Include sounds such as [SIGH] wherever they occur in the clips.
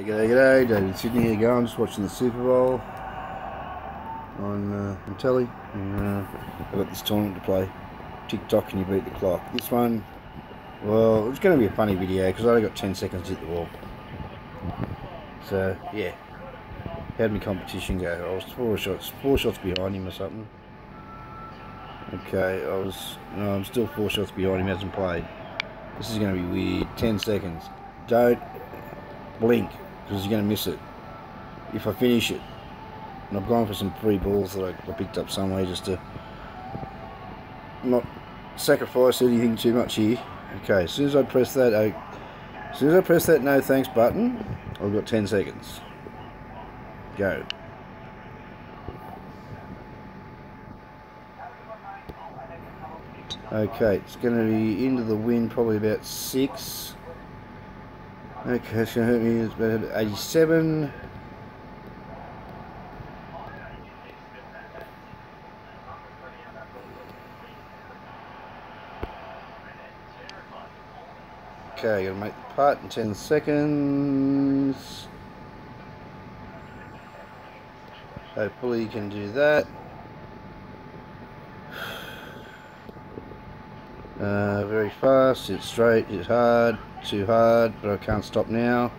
G'day, g'day, David Sydney here going, just watching the Super Bowl on, uh, on telly. And, uh, I've got this tournament to play. TikTok and you beat the clock. This one, well, it's going to be a funny video because I only got 10 seconds to hit the wall. So, yeah. How'd my competition go? I was four shots, four shots behind him or something. Okay, I was, no, I'm still four shots behind him, hasn't played. This is going to be weird. 10 seconds. Don't blink because you're going to miss it if I finish it. And I've gone for some free balls that I, picked up somewhere just to not sacrifice anything too much here. Okay, as soon as I press that, I, as soon as I press that no thanks button, I've got 10 seconds. Go. Okay, it's going to be into the wind probably about 6. Okay, it's going to hurt me. It's about 87. Okay, gonna make the putt in 10 seconds. Hopefully you can do that. Uh, very fast, it's straight, it's hard, too hard, but I can't stop now.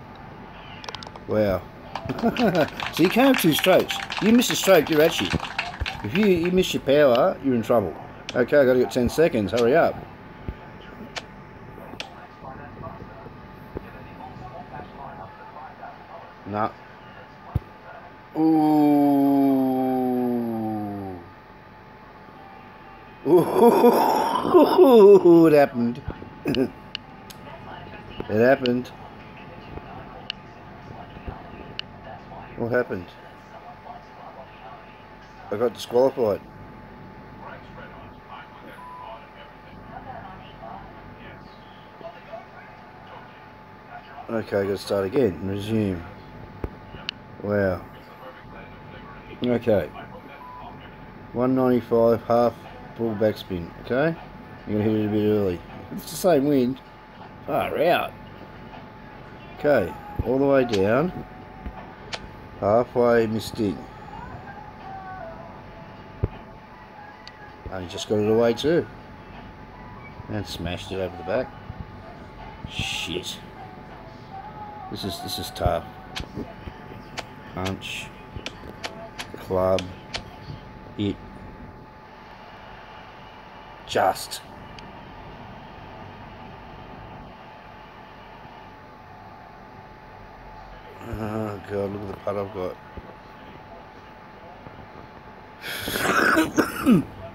Wow. [LAUGHS] so you can't have two strokes. You miss a stroke, you're actually. If you, you miss your power, you're in trouble. Okay, I've got to get 10 seconds, hurry up. No. Ooh. Ooh. [LAUGHS] it happened. [LAUGHS] it happened. What happened? I got disqualified. Okay, I gotta start again. And resume. Wow. Okay. 195 half full backspin. Okay. I'm going to hit it a bit early. It's the same wind. Far out. Okay, all the way down. Halfway misting. And just got it away too. And smashed it over the back. Shit. This is this is tough. Punch. Club. It. Just. Oh god, look at the putt I've got.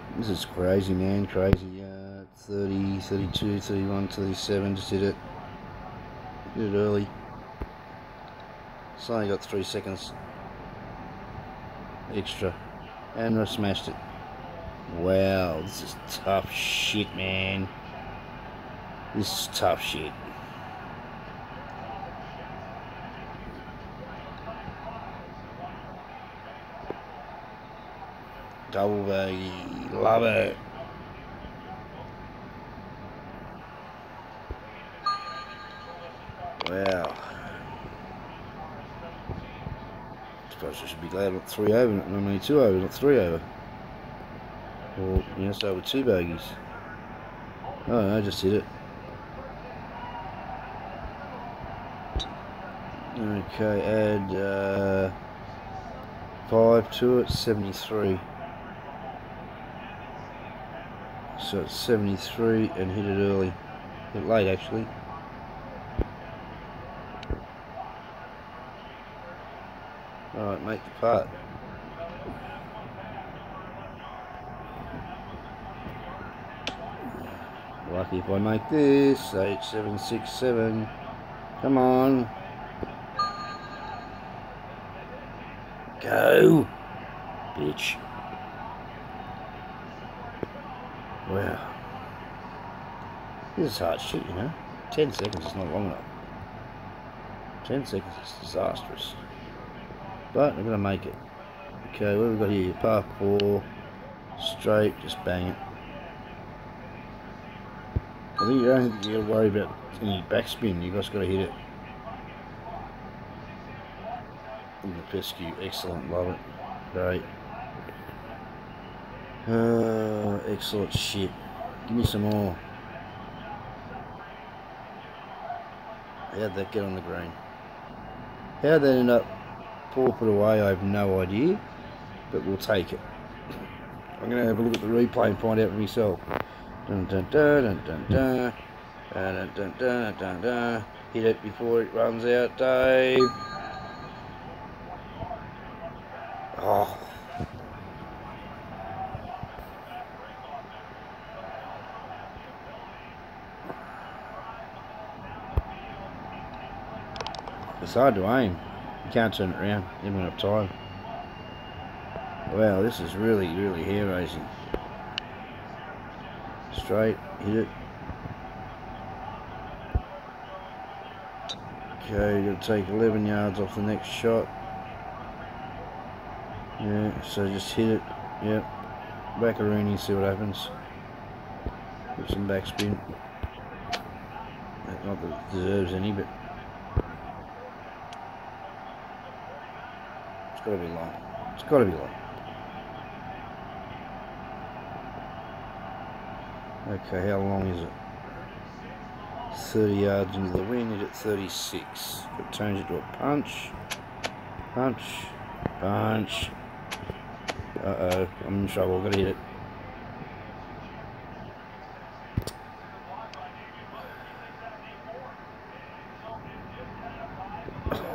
[COUGHS] this is crazy, man, crazy. Uh, 30, 32, 31, 37, just hit it. Did it early. It's only got three seconds extra. And I smashed it. Wow, this is tough shit, man. This is tough shit. Bogey. Love it. Wow. Suppose I should be glad I'm three over, not only two over, not three over. Well, yes, over two bogeys. Oh I just hit it. Okay, add uh, five to it, 73. So it's 73 and hit it early. Hit late actually. Alright, make the putt. Lucky if I make this. 8, 7, 6, 7. Come on. Go. Bitch. Wow. This is hard shit, you know. 10 seconds is not long enough. 10 seconds is disastrous. But I'm going to make it. Okay, what have we got here? Par 4. Straight, just bang it. I think you don't have to worry about any backspin. You guys got to hit it. the. Excellent, love it. Great. Uh, excellent shit. Give me some more. How'd that get on the green? How'd that end up four put away? I have no idea, but we'll take it. [COUGHS] I'm going to have a look at the replay and find out for myself. Dun dun dun dun dun dun. Dun dun dun dun dun. Hit it before it runs out, Dave. Oh. It's hard to aim. You can't turn it around. Haven't enough time. Wow, this is really, really hair raising. Straight, hit it. Okay, to take 11 yards off the next shot. Yeah, so just hit it. Yep. Back Rooney, see what happens. Put some backspin. Not that it deserves any, but it's got to be long. It's got to be long. Okay, how long is it? 30 yards into the wind, hit at 36. It turns into a punch. Punch. Punch. Uh-oh, I'm in trouble, gotta hit it.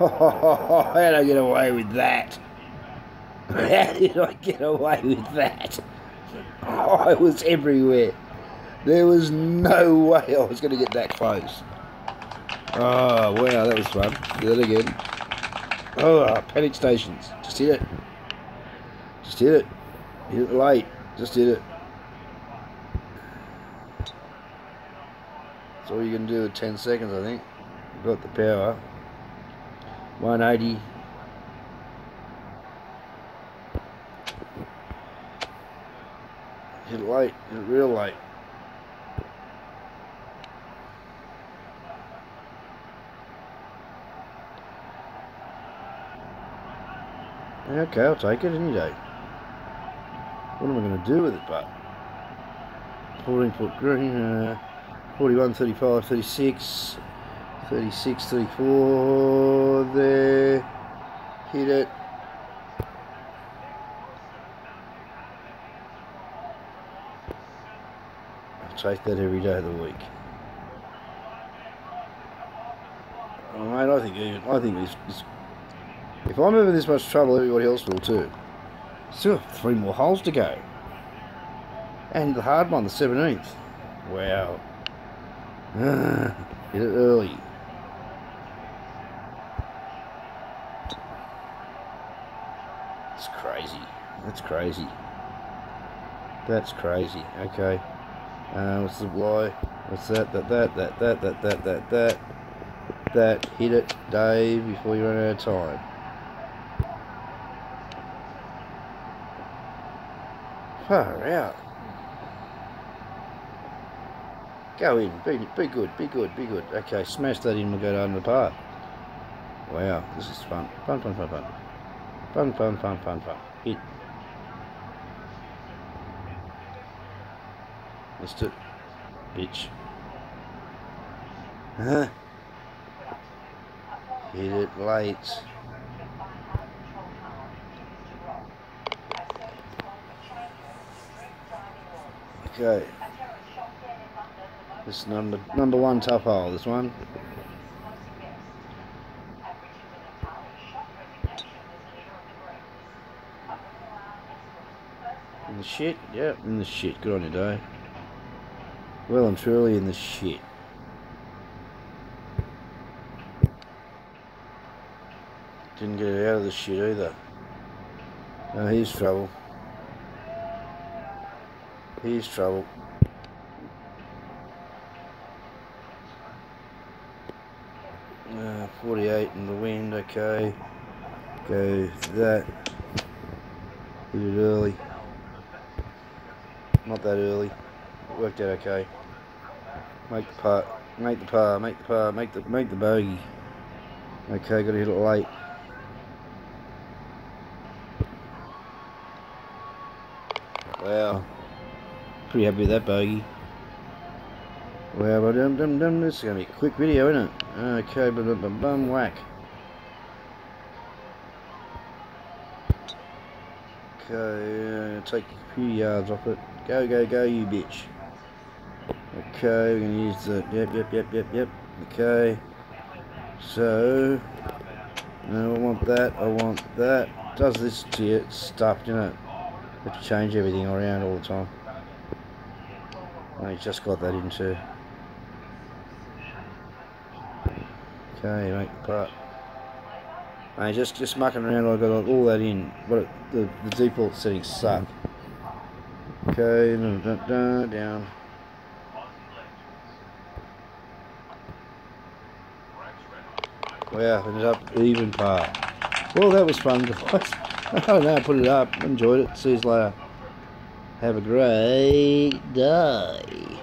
How did I get away with that? How did I get away with that? Oh, I was everywhere. There was no way I was going to get that close. Oh, wow, that was fun. Do that again. Oh, uh, panic stations. Just hit it. Just hit it. Hit it late. Just hit it. That's all you can do in 10 seconds, I think. You've got the power. 180. Hit it late. Hit it real late. Okay, I'll take it any day. What am I going to do with it, but? 14 foot green, uh, 41, 35, 36, 36, 34, there, hit it. I'll take that every day of the week. Oh, mate, I think even, I think if I'm in this much trouble, everybody else will too. Still three more holes to go. And the hard one, the 17th. Wow. [LAUGHS] Hit it early. It's crazy. That's crazy. That's crazy. Okay. Uh, what's the why? What's that? That, that, that, that, that, that, that, that. That. Hit it, Dave, before you run out of time. Far out. Go in. Be, be good. Be good. Be good. Okay, smash that in. We'll go down the par. Wow, this is fun. Fun, fun, fun, fun. Fun, fun, fun, fun, fun. Hit. Missed it. Bitch. Huh? Hit it late. Okay. This number number one tough hole, this one. In the shit? Yep, in the shit. Good on you, Dave. Well and truly in the shit. Didn't get it out of the shit either. No, he's trouble. He's trouble. Uh, 48 in the wind, okay. Go that. Hit it early. Not that early worked out okay. Make the putt, make the par, make the par, make the make the bogey. Okay, gotta hit it late. Wow. Pretty happy with that bogey. Wow, dum dum dum, this is gonna be a quick video, isn't it? Okay, bum, bum bum whack. Okay, uh, take a few yards off it. Go, go, go, you bitch. Okay, we're gonna use the. Yep, yep, yep, yep, yep. Okay. So, no, I want that. I want that. Does this to you? It's you know. Have to change everything around all the time. I just got that into. Okay, make the part. I just just mucking around. I got all that in, but the the default settings suck. Okay, dun, dun, dun, down. Oh, wow, ended up even par. Well, that was fun, [LAUGHS] guys. I don't know, put it up, enjoyed it. See you later. Have a great day.